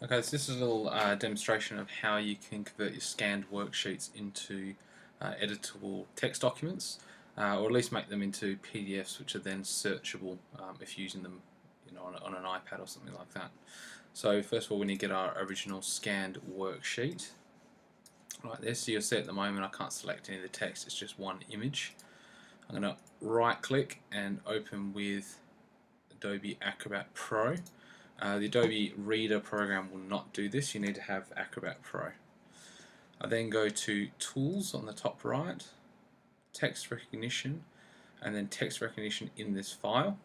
Okay, so this is a little uh, demonstration of how you can convert your scanned worksheets into uh, editable text documents, uh, or at least make them into PDFs, which are then searchable um, if using them you know, on, on, an iPad or something like that. So first of all, we need to get our original scanned worksheet like this. So you'll see at the moment I can't select any of the text, it's just one image. I'm going to right click and open with Adobe Acrobat Pro. Uh, the Adobe Reader program will not do this, you need to have Acrobat Pro. I then go to Tools on the top right, Text Recognition, and then Text Recognition in this file.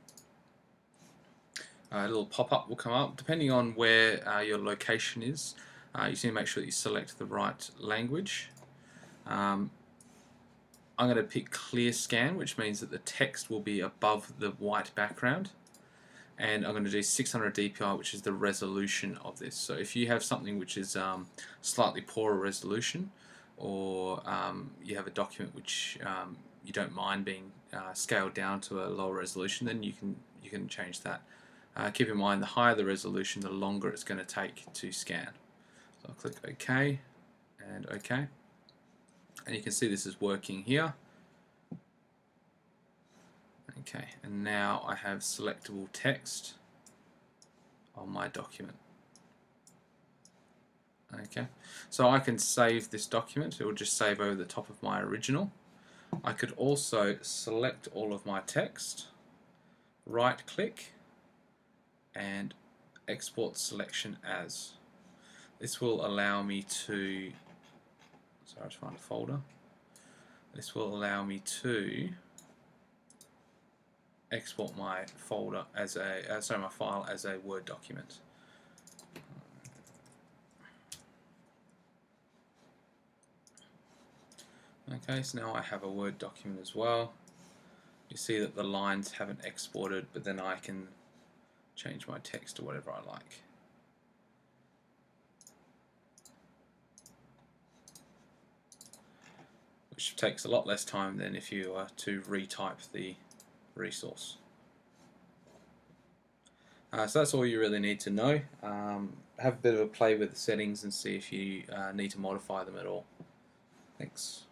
a little pop-up will come up, depending on where uh, your location is. Uh, you need to make sure that you select the right language. Um, I'm going to pick Clear Scan, which means that the text will be above the white background and I'm going to do 600 dpi which is the resolution of this. So if you have something which is um, slightly poorer resolution or um, you have a document which um, you don't mind being uh, scaled down to a lower resolution then you can you can change that. Uh, keep in mind the higher the resolution the longer it's going to take to scan. So I'll click OK and OK. And you can see this is working here Okay, and now I have selectable text on my document. Okay, so I can save this document, it will just save over the top of my original. I could also select all of my text, right click, and export selection as. This will allow me to, sorry, I find a folder. This will allow me to export my folder as a uh, sorry my file as a Word document. Okay, so now I have a Word document as well. You see that the lines haven't exported, but then I can change my text to whatever I like. Which takes a lot less time than if you were to retype the resource. Uh, so that's all you really need to know. Um, have a bit of a play with the settings and see if you uh, need to modify them at all. Thanks.